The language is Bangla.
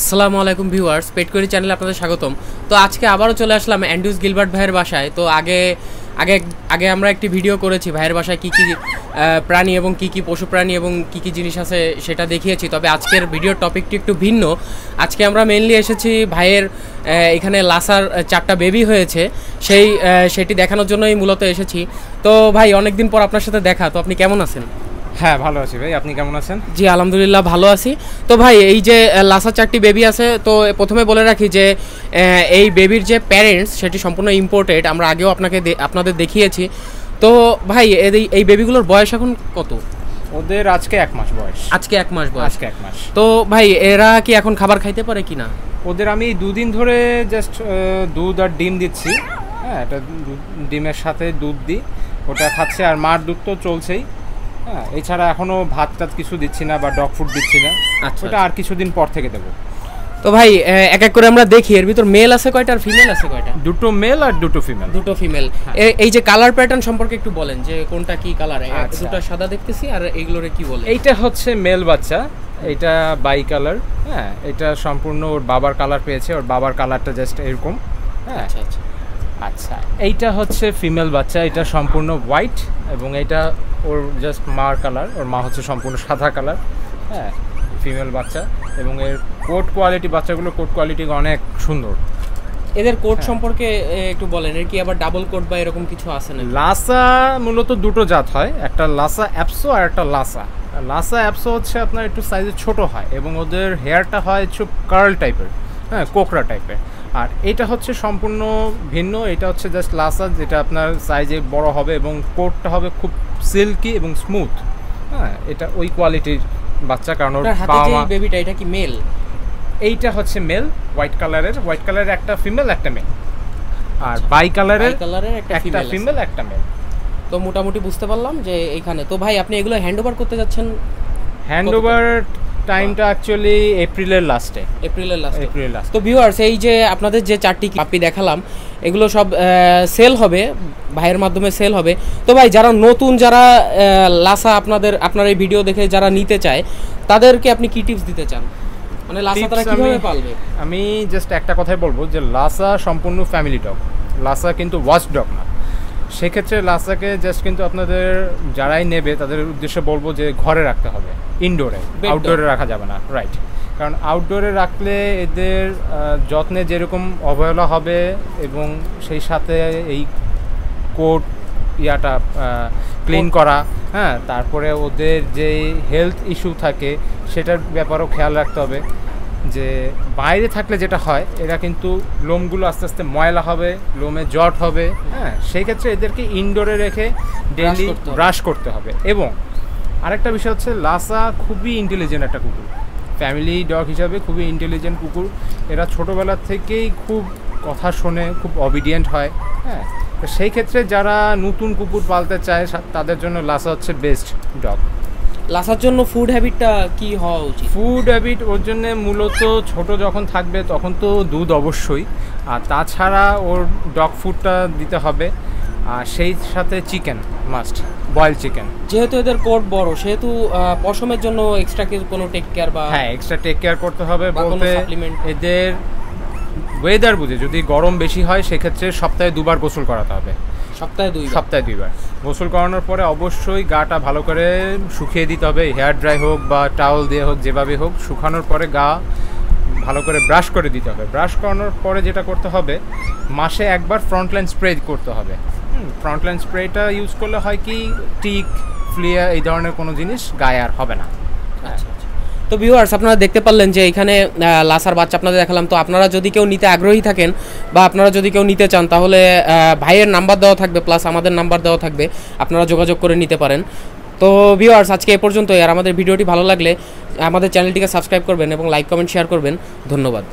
আসসালামু আলাইকুম ভিউয়ার্স পেটকরি চ্যানেলে আপনাদের স্বাগতম। তো আজকে আবারও চলে আসলাম অ্যান্ড্রুস গিলবার্ট ভাইয়ের বাসায়। তো আগে আগে আগে আমরা একটি ভিডিও করেছি ভাইয়ের বাসায় কী কী প্রাণী এবং কী কী পশু প্রাণী এবং কী কী জিনিস আছে সেটা দেখিয়েছি তবে আজকের ভিডিওর টপিকটি একটু ভিন্ন। আজকে আমরা মেনলি এসেছি ভাইয়ের এখানে লাসার চারটা বেবি হয়েছে। সেই সেটি দেখানোর জন্যই মূলত এসেছি। তো ভাই অনেকদিন পর আপনার সাথে দেখা তো আপনি কেমন আছেন? হ্যাঁ ভালো আছি ভাই। আপনি কেমন আছেন? জি আলহামদুলিল্লাহ ভালো আছি। তো ভাই এই যে লাসা চারটি বেবি আছে তো প্রথমে বলে রাখি যে এই বেবির যে প্যারেন্টস সেটি সম্পূর্ণ ইম্পোর্টেড আমরা আগেও আপনাকে আপনাদের দেখিয়েছি। তো ভাই এই এই বেবিগুলোর বয়স এখন কত? ওদের আজকে এক মাস বয়স। আজকে এক মাস বয়স। আজকে এক মাস। তো ভাই এরা কি এখন খাবার খাইতে পারে কি না ওদের আমি দুদিন ধরে জাস্ট দুধ আর ডিম দিচ্ছি। হ্যাঁ এটা ডিমের সাথে দুধ দিই। ওটা খাচ্ছে আর মার দুধ তো চলছেই। হ্যাঁ এছাড়া এখনও ভাত টাত কিছু দিচ্ছি না বা ডগ ফুড দিচ্ছি না। আচ্ছা, ওটা আর কিছুদিন পর থেকে দেবো। তো ভাই এক এক করে আমরা দেখি এর ভিতর মেল আছে কয়টা আর ফিমেল আছে কয়টা? দুটো মেল আর দুটো ফিমেল দুটো ফিমেল এই যে কালার প্যাটার্ন সম্পর্কে একটু বলেন যে কোনটা কি কালার আচ্ছা। দুটো সাদা দেখতেছি আর এইগুলোরে কি বলে? এইটা হচ্ছে মেল বাচ্চা এটা বাই কালার হ্যাঁ এটা সম্পূর্ণ ওর বাবার কালার পেয়েছে ওর বাবার কালারটা জাস্ট এরকম হ্যাঁ। আচ্ছা আচ্ছা। আচ্ছা এইটা হচ্ছে ফিমেল বাচ্চা এটা সম্পূর্ণ হোয়াইট এবং এটা ওর জাস্ট মার কালার ওর মা হচ্ছে সম্পূর্ণ সাদা কালার হ্যাঁ। ফিমেল বাচ্চা এবং এর কোট কোয়ালিটি বাচ্চাগুলো কোট কোয়ালিটি অনেক সুন্দর। এদের কোড হ্যাঁ। সম্পর্কে একটু বলেন এর কি আবার ডাবল কোড বা এরকম কিছু আছে না লাসা মূলত দুটো জাত হয় একটা লাসা অ্যাপসো আর একটা লাসা। লাসা অ্যাপসো হচ্ছে আপনার একটু সাইজে ছোট হয় এবং ওদের হেয়ারটা হয় একটু কার্ল টাইপের হ্যাঁ কোকরা টাইপের আর এটা হচ্ছে সম্পূর্ণ ভিন্ন এটা হচ্ছে জাস্ট লাসা যেটা আপনার সাইজে বড় হবে এবং কোটটা হবে খুব সিল্কি এবং স্মুথ হ্যাঁ এটা ওই কোয়ালিটির বাচ্চা কারণ ওর হাতে যে বেবিটা এটা কি মেল এইটা হচ্ছে মেল হোয়াইট কালারের হোয়াইট কালারের একটা ফিমেল একটা মেল আর বাই কালারের কালারের একটা ফিমেল একটা মেল তো মোটামুটি বুঝতে পারলাম যে এখানে তো ভাই আপনি এগুলো হ্যান্ড ওভার করতে যাচ্ছেন হ্যান্ড ওভার টাইমটা অ্যাকচুয়ালি এপ্রিলের লাস্টে এপ্রিলের লাস্টে এপ্রিলের লাস্ট তো ভিউয়ার্স এই যে আপনাদের যে চারটি পাপি দেখালাম এগুলো সব সেল হবে ভাইয়ের মাধ্যমে সেল হবে। তো ভাই যারা নতুন যারা লাসা আপনাদের আপনার এই ভিডিও দেখে যারা নিতে চায় তাদেরকে আপনি কি টিপস দিতে চান? মানে লাসা তারা কীভাবে পালবে? আমি জাস্ট একটা কথাই বলব যে লাসা সম্পূর্ণ ফ্যামিলি ডগ লাসা কিন্তু ওয়াচ ডগ না। সেক্ষেত্রে লাসাকে জাস্ট কিন্তু আপনাদের যারাই নেবে তাদের উদ্দেশ্যে বলব যে ঘরে রাখতে হবে ইনডোরে আউটডোরে রাখা যাবে না রাইট কারণ আউটডোরে রাখলে এদের যত্নে যেরকম অবহেলা হবে এবং সেই সাথে এই কোট ইয়াটা ক্লিন করা হ্যাঁ তারপরে ওদের যে হেলথ ইস্যু থাকে সেটার ব্যাপারেও খেয়াল রাখতে হবে। যে বাইরে থাকলে যেটা হয় এরা কিন্তু লোমগুলো আস্তে আস্তে ময়লা হবে লোমে জট হবে হ্যাঁ সেই ক্ষেত্রে এদেরকে ইনডোরে রেখে ডেইলি ব্রাশ করতে হবে। এবং আরেকটা বিষয় হচ্ছে লাসা খুবই ইন্টেলিজেন্ট একটা কুকুর। ফ্যামিলি ডগ হিসাবে খুবই ইন্টেলিজেন্ট কুকুর। এরা ছোটোবেলা থেকেই খুব কথা শোনে খুব অবিডিয়েন্ট হয় হ্যাঁ। তো সেই ক্ষেত্রে যারা নতুন কুকুর পালতে চায় তাদের জন্য লাসা হচ্ছে বেস্ট ডগ লাসার জন্য ফুড হ্যাবিটটা কি হওয়া উচিত? ফুড হ্যাবিট ওর জন্য মূলত ছোট যখন থাকবে তখন তো দুধ অবশ্যই। আর তাছাড়া ওর ডগ ফুডটা দিতে হবে। আর সেই সাথে চিকেন মাস্ট বয়েল চিকেন যেহেতু এদের কোট বড় সেহেতু পশমের জন্য এক্সট্রা কিছু কোনো টেক কেয়ার বা হ্যাঁ এক্সট্রা টেক কেয়ার করতে হবে বলতে এদের ওয়েদার বুঝে যদি গরম বেশি হয় সেক্ষেত্রে সপ্তাহে দুবার গোসল করাতে হবে। সপ্তাহে দুই সপ্তাহে দুইবার। গোসল করানোর পরে অবশ্যই গাটা ভালো করে শুকিয়ে দিতে হবে। হেয়ার ড্রাই হোক বা টাওয়াল দিয়ে হোক, যেভাবে হোক, শুকানোর পরে গা ভালো করে ব্রাশ করে দিতে হবে। ব্রাশ করানোর পরে যেটা করতে হবে, মাসে একবার ফ্রন্টলাইন স্প্রে করতে হবে। ফ্রন্টলাইন স্প্রেটা ইউজ করলে হয় কি, টিক ফ্লিয়া এই ধরনের কোনো জিনিস গায়ে আর হবে না। তো ভিউয়ার্স আপনারা দেখতে পারলেন যে এখানে লাসার বাচ্চা আপনাদের দেখালাম। তো আপনারা যদি কেউ নিতে আগ্রহী থাকেন বা আপনারা যদি কেউ নিতে চান, তাহলে ভাইয়ের নাম্বার দেওয়া থাকবে প্লাস আমাদের নাম্বার দেওয়া থাকবে। আপনারা যোগাযোগ করে নিতে পারেন। তো ভিউয়ার্স আজকে এ পর্যন্তই। আর আমাদের ভিডিওটি ভালো লাগলে আমাদের চ্যানেলটিকে সাবস্ক্রাইব করবেন এবং লাইক কমেন্ট শেয়ার করবেন। ধন্যবাদ।